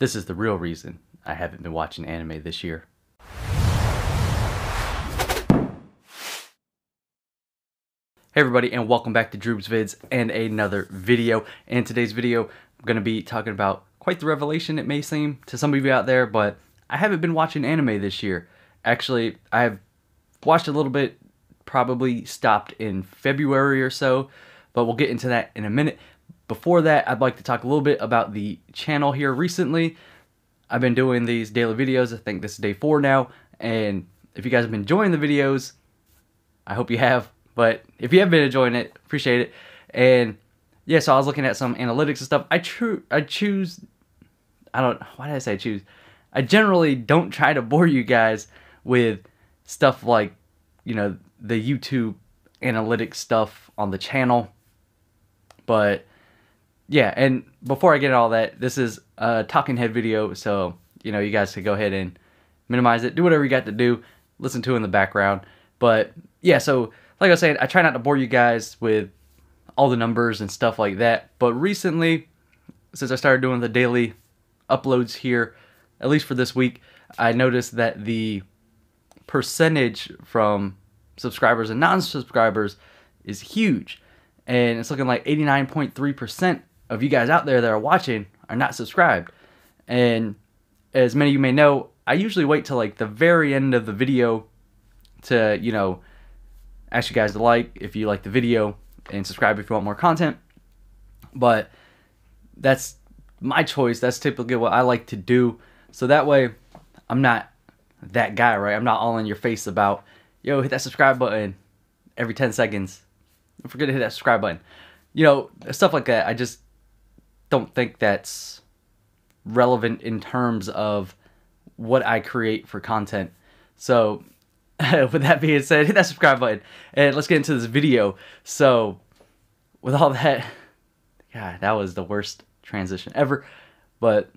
This is the real reason I haven't been watching anime this year. Hey everybody and welcome back to Droobz Vids and another video. In today's video, I'm going to be talking about quite the revelation it may seem to some of you out there, but I haven't been watching anime this year. Actually, I've watched a little bit, probably stopped in February or so, but we'll get into that in a minute. Before that, I'd like to talk a little bit about the channel here recently. I've been doing these daily videos, I think this is day four now, and if you guys have been enjoying the videos, I hope you have but if you have been enjoying it, appreciate it. And yeah, so I was looking at some analytics and stuff. I true I choose I don't why did I say choose? I generally don't try to bore you guys with stuff like, you know, the YouTube analytics stuff on the channel. But yeah, and before I get all that, this is a talking head video, so you know, you guys can go ahead and minimize it, do whatever you got to do, listen to in the background. But yeah, so like I was saying, I try not to bore you guys with all the numbers and stuff like that. But recently, since I started doing the daily uploads here, at least for this week, I noticed that the percentage from subscribers and non-subscribers is huge. And it's looking like 89.3% of you guys out there that are watching are not subscribed. And as many of you may know, I usually wait till like the very end of the video to, you know, ask you guys to like if you like the video and subscribe if you want more content. But that's my choice. That's typically what I like to do. So that way I'm not that guy, right? I'm not all in your face about, yo, hit that subscribe button every 10 seconds. Don't forget to hit that subscribe button. You know, stuff like that. I just don't think that's relevant in terms of what I create for content. So with that being said, hit that subscribe button and let's get into this video. So, with all that, God, that was the worst transition ever. But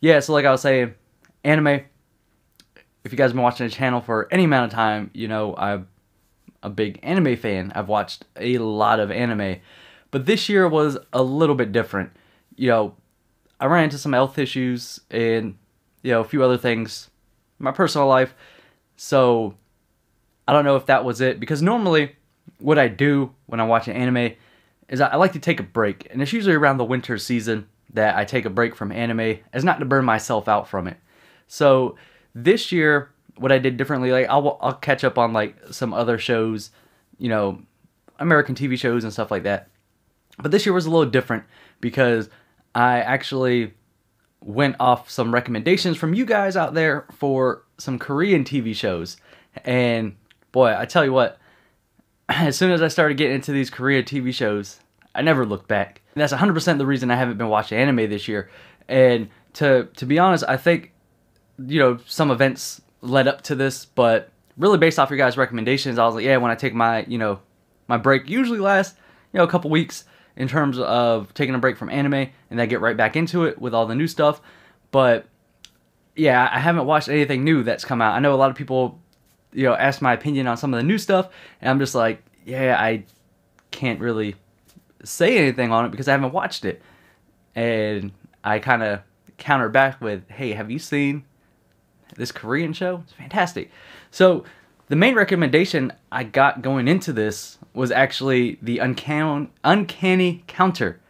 yeah, so like I was saying, anime. If you guys have been watching the channel for any amount of time, you know I'm a big anime fan. I've watched a lot of anime, but this year was a little bit different. You know, I ran into some health issues and you know a few other things in my personal life, so I don't know if that was it because normally what I do when I'm watching anime is I, like to take a break, and it's usually around the winter season that I take a break from anime as not to burn myself out from it. So this year, what I did differently, like I'll I'll catch up on like some other shows, you know, American TV shows and stuff like that. But this year was a little different because I actually went off some recommendations from you guys out there for some Korean TV shows. And boy, I tell you what, as soon as I started getting into these Korea TV shows, I never looked back. And that's 100% the reason I haven't been watching anime this year. And to to be honest, I think you know some events led up to this, but really based off your guys' recommendations, I was like, yeah, when I take my you know my break, usually lasts you know a couple weeks in terms of taking a break from anime, and then get right back into it with all the new stuff. But yeah, I haven't watched anything new that's come out. I know a lot of people you know, ask my opinion on some of the new stuff, and I'm just like, yeah, I can't really say anything on it because I haven't watched it. And I kind of counter back with, hey, have you seen this Korean show? It's fantastic. So the main recommendation I got going into this was actually the Uncanny, Uncanny Counter.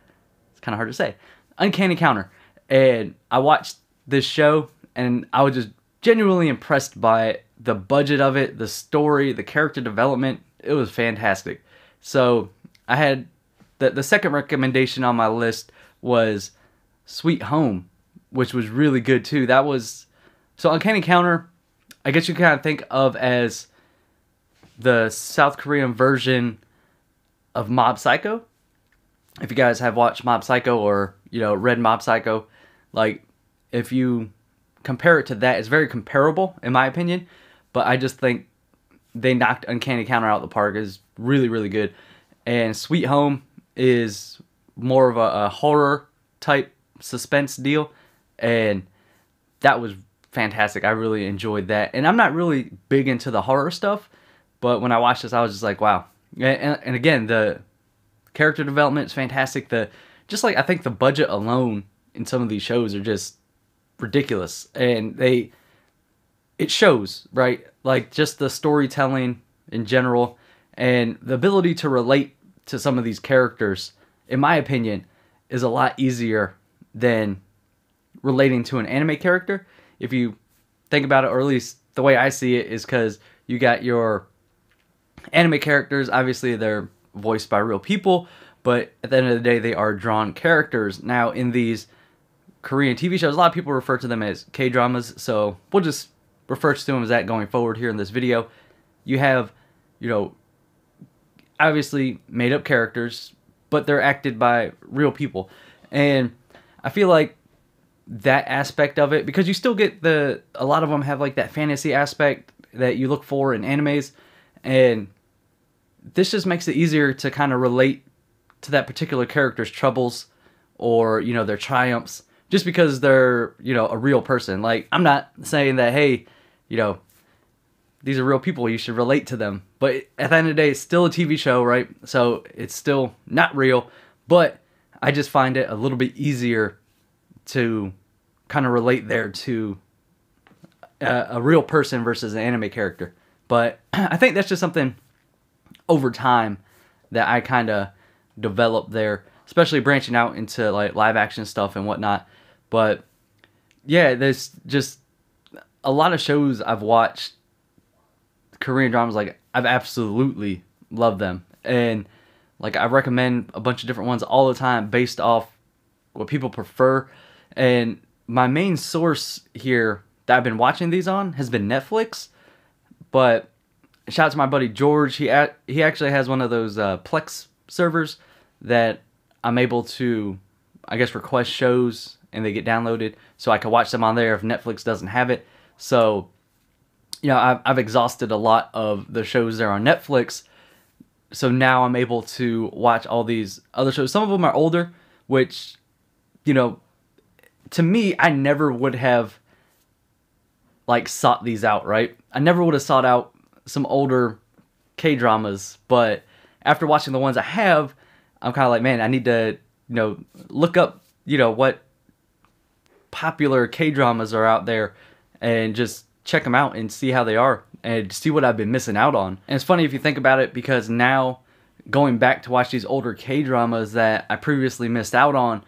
It's kind of hard to say. Uncanny Counter. And I watched this show and I was just genuinely impressed by it the budget of it, the story, the character development, it was fantastic. So I had the the second recommendation on my list was Sweet Home, which was really good too. That was so Uncanny Counter. I guess you kind of think of as the South Korean version of Mob Psycho. If you guys have watched Mob Psycho or you know read Mob Psycho, like if you compare it to that, it's very comparable in my opinion but I just think they knocked Uncanny Counter out the park. is really really good, and Sweet Home is more of a, a horror type suspense deal, and that was fantastic. I really enjoyed that, and I'm not really big into the horror stuff, but when I watched this, I was just like, wow. And, and again, the character development is fantastic. The just like I think the budget alone in some of these shows are just ridiculous and they it shows, right? Like just the storytelling in general and the ability to relate to some of these characters in my opinion is a lot easier than relating to an anime character. If you think about it, or at least the way I see it, is because you got your anime characters. Obviously, they're voiced by real people, but at the end of the day, they are drawn characters. Now, in these Korean TV shows, a lot of people refer to them as K dramas, so we'll just refer to them as that going forward here in this video. You have, you know, obviously made up characters, but they're acted by real people. And I feel like that aspect of it because you still get the a lot of them have like that fantasy aspect that you look for in animes and this just makes it easier to kind of relate to that particular character's troubles or you know their triumphs just because they're you know a real person. Like i'm not saying that hey you know these are real people you should relate to them but at the end of the day it's still a tv show right? So it's still not real but i just find it a little bit easier to kind of relate there to a, a real person versus an anime character. But I think that's just something over time that I kind of developed there, especially branching out into like live action stuff and whatnot. But yeah, there's just a lot of shows I've watched Korean dramas like I've absolutely loved them. And like I recommend a bunch of different ones all the time based off what people prefer. And my main source here that I've been watching these on has been Netflix. But shout out to my buddy George. He a- he actually has one of those uh, Plex servers that I'm able to, I guess, request shows and they get downloaded, so I can watch them on there if Netflix doesn't have it. So, you know, I've, I've exhausted a lot of the shows there on Netflix. So now I'm able to watch all these other shows. Some of them are older, which, you know, to me, I never would have like sought these out, right? I never would have sought out some older K dramas, but after watching the ones I have, I'm kind of like, man, I need to, you know, look up, you know, what popular K dramas are out there and just check them out and see how they are and see what I've been missing out on. And it's funny if you think about it because now going back to watch these older K dramas that I previously missed out on,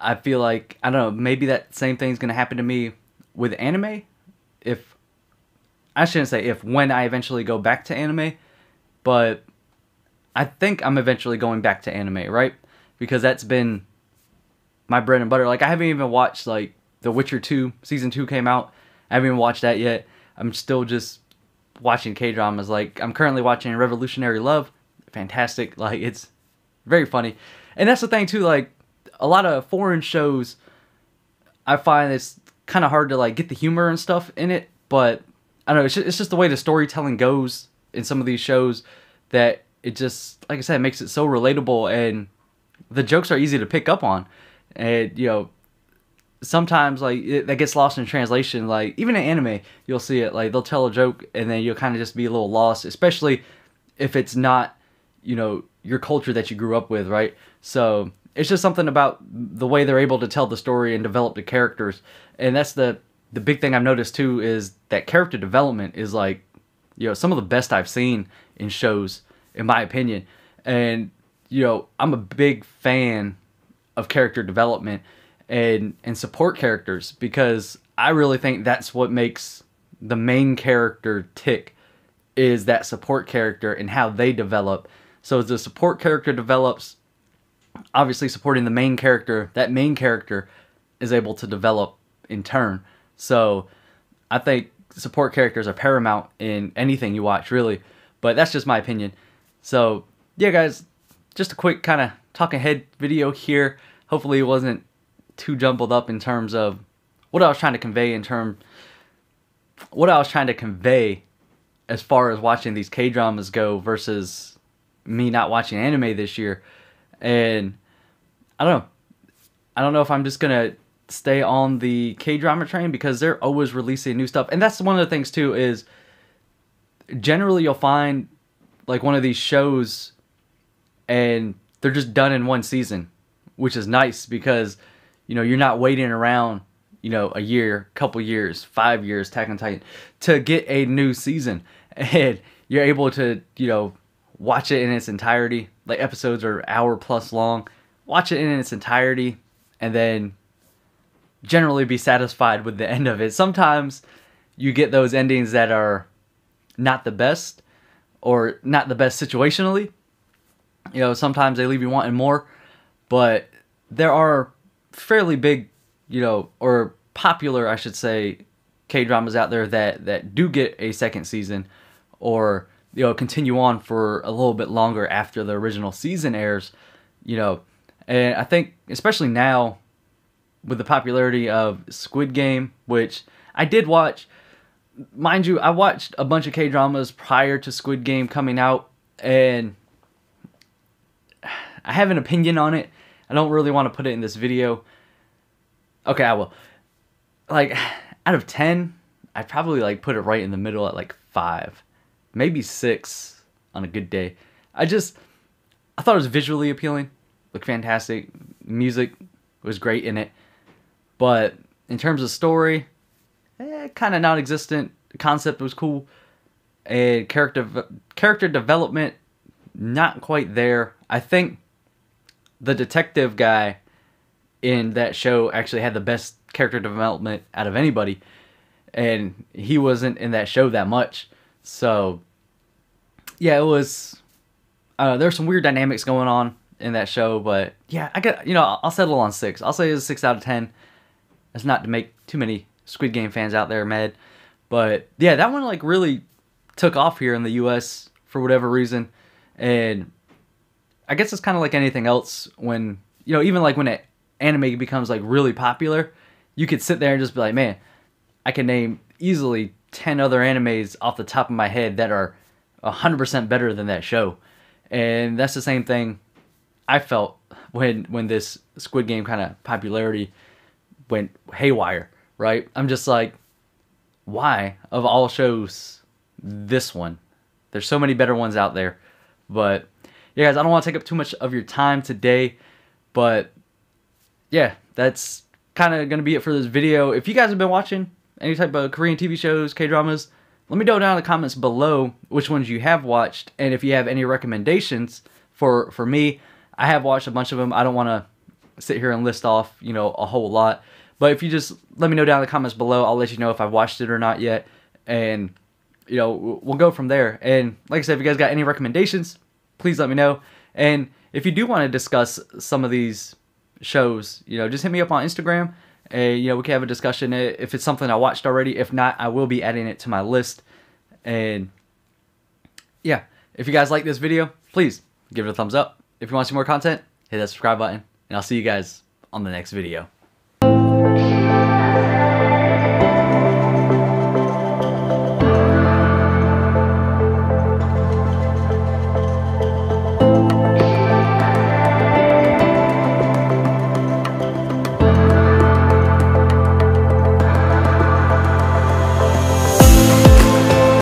I feel like I don't know, maybe that same thing's gonna happen to me with anime. If I shouldn't say if when I eventually go back to anime, but I think I'm eventually going back to anime, right? Because that's been my bread and butter. Like I haven't even watched like The Witcher 2 season 2 came out. I haven't even watched that yet. I'm still just watching K-dramas. Like I'm currently watching Revolutionary Love. Fantastic. Like it's very funny. And that's the thing too like a lot of foreign shows I find it's kind of hard to like get the humor and stuff in it, but I don't know, it's just, it's just the way the storytelling goes in some of these shows that it just like I said, it makes it so relatable and the jokes are easy to pick up on. And you know, sometimes like it, that gets lost in translation. Like even in anime, you'll see it like they'll tell a joke and then you'll kind of just be a little lost, especially if it's not you know your culture that you grew up with, right? So it's just something about the way they're able to tell the story and develop the characters, and that's the the big thing I've noticed too is that character development is like you know some of the best I've seen in shows, in my opinion, and you know I'm a big fan of character development and and support characters because I really think that's what makes the main character tick is that support character and how they develop. So as the support character develops, obviously supporting the main character, that main character is able to develop in turn. So I think support characters are paramount in anything you watch, really. But that's just my opinion. So yeah, guys, just a quick kind of talking head video here. Hopefully it wasn't too jumbled up in terms of what I was trying to convey in term what I was trying to convey as far as watching these K dramas go versus me not watching anime this year. And I don't know. I don't know if I'm just gonna stay on the K drama train because they're always releasing new stuff. And that's one of the things too is generally you'll find like one of these shows and they're just done in one season, which is nice because you know you're not waiting around you know, a year, couple years, five years, Attack on Titan, to get a new season. And you're able to, you know, watch it in its entirety. Like episodes are hour plus long. Watch it in its entirety and then generally be satisfied with the end of it. Sometimes you get those endings that are not the best or not the best situationally. You know, sometimes they leave you wanting more, but there are fairly big, you know, or popular, I should say, K dramas out there that that do get a second season or you know continue on for a little bit longer after the original season airs, you know. And I think especially now with the popularity of Squid Game, which I did watch mind you, I watched a bunch of K dramas prior to Squid Game coming out and I have an opinion on it. I don't really want to put it in this video. Okay, I will. Like, out of 10, I'd probably like put it right in the middle at like 5. Maybe 6 on a good day. I just, I thought it was visually appealing. Looked fantastic. Music was great in it. But in terms of story, eh, kind of non-existent. The concept was cool. And character character development, not quite there. I think the detective guy in that show actually had the best character development out of anybody, and he wasn't in that show that much. So, yeah, it was. Uh, there's some weird dynamics going on in that show, but yeah, I got you know I'll settle on six. I'll say it's six out of ten. That's not to make too many Squid Game fans out there mad, but yeah, that one like really took off here in the U.S. for whatever reason, and I guess it's kind of like anything else when you know even like when an anime becomes like really popular, you could sit there and just be like, man, I can name easily ten other animes off the top of my head that are hundred percent better than that show, and that's the same thing I felt when when this Squid Game kind of popularity went haywire, right? I'm just like, why of all shows this one? There's so many better ones out there, but yeah, guys, I don't want to take up too much of your time today, but yeah, that's kind of going to be it for this video. If you guys have been watching any type of Korean TV shows, K-dramas, let me know down in the comments below which ones you have watched, and if you have any recommendations for, for me. I have watched a bunch of them. I don't want to sit here and list off, you know, a whole lot. But if you just let me know down in the comments below, I'll let you know if I've watched it or not yet. And, you know, we'll go from there. And like I said, if you guys got any recommendations, please let me know. And if you do want to discuss some of these shows, you know, just hit me up on Instagram. And, you know, we can have a discussion if it's something I watched already. If not, I will be adding it to my list. And, yeah, if you guys like this video, please give it a thumbs up. If you want to see more content, hit that subscribe button. And I'll see you guys on the next video.